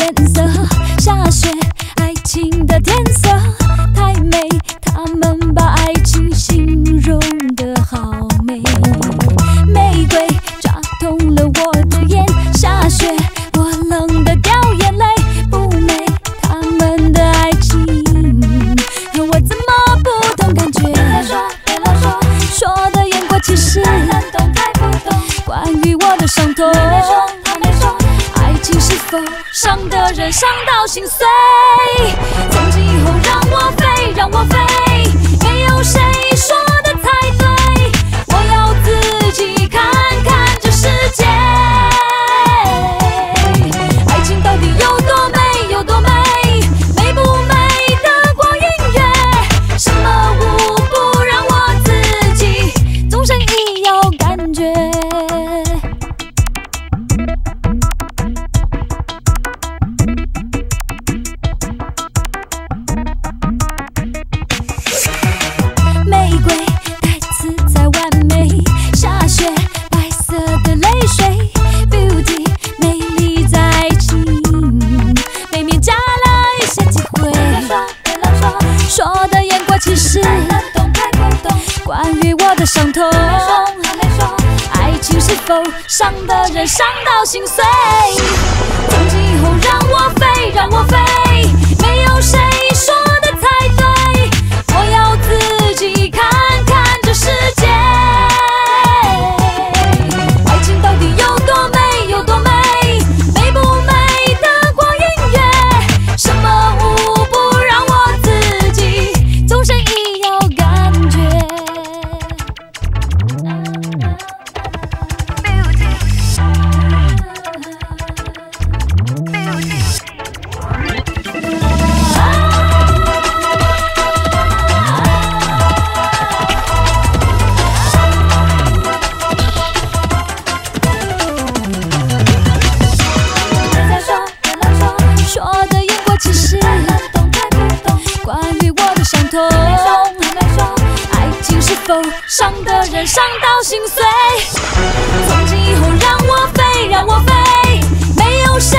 天色下雪，爱情的天色太美，他们把爱情形容的好美。玫瑰扎痛了我的眼，下雪我冷的掉眼泪，不美，他们的爱情我怎么不懂感觉？别乱说，别乱说，说的言过其实，太难懂，太不懂，关于我的伤痛。伤的人伤到心碎。从今以后让我飞让我飞没有谁说我的伤痛。爱情是否伤的人伤到心碎？从今以后让。伤的人伤到心碎。从今以后让我飞让我飞没有谁